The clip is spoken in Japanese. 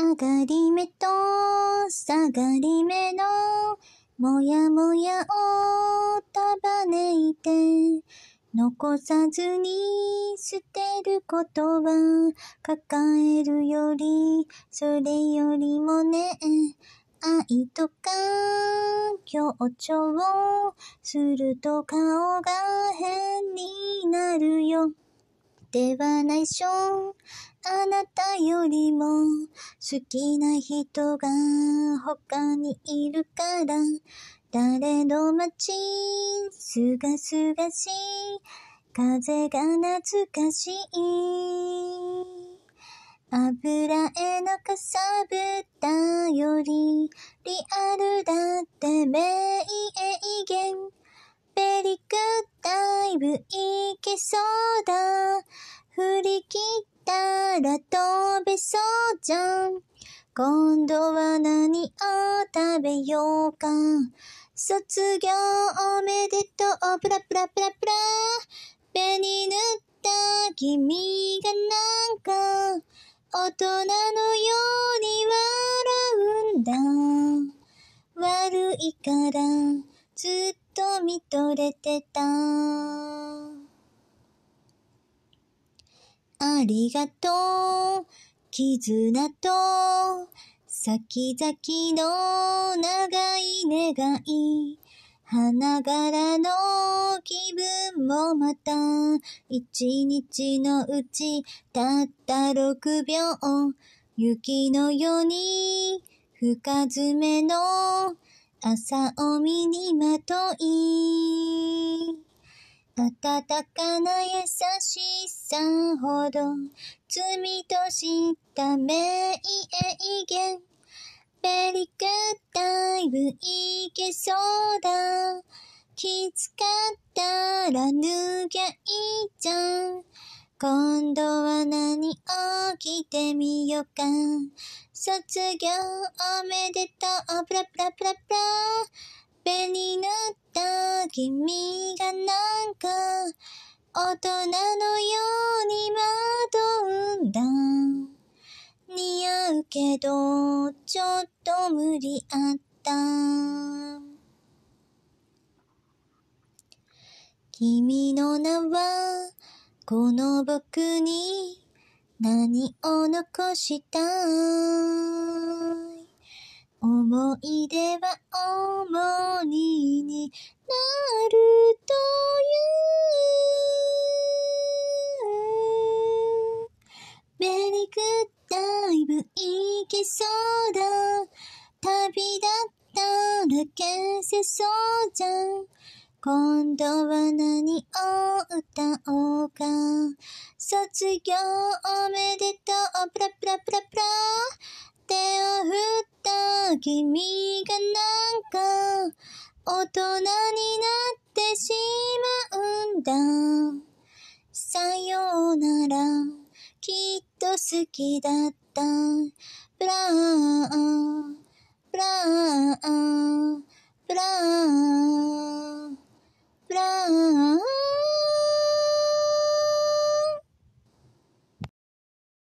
上がり目と下がり目のもやもやを束ねいて残さずに捨てることは抱えるよりそれよりもね愛とか強調すると顔が変になるよ。ではないしょあなたよりも好きな人が他にいるから誰の街すがすがしい風が懐かしい。油絵のかさぶたよりリアルだって名言。ベリグッダイブいけそうだ。振り切ったら飛べそうじゃん。今度は何を食べようか。卒業おめでとう。プラプラプラプラ。紅塗った君がなんか。大人のように笑うんだ。悪いからずっ見とれてた。ありがとう、絆と、先々の長い願い。花柄の気分もまた一日のうちたった六秒雪のように深爪の朝を身にまとい温かな優しさほど罪とした名言ベリグッダイブいけそうだ。きつかったら脱ぎゃいいじゃん。今度は何を着てみようか。卒業おめでとう。プラプラプラプラ。紅塗った君がなんか大人のように惑うんだ。似合うけど、ちょっと無理あった。君の名は、この僕に何を残したい思い出は重荷になるというベリーグッだいぶいけそうだ。旅立ったら消せそうじゃん。今度は何を歌おう？卒業おめでとう。プラプラプラプラ。手を振った君がなんか大人になってしまうんだ。さようなら。きっと好きだった。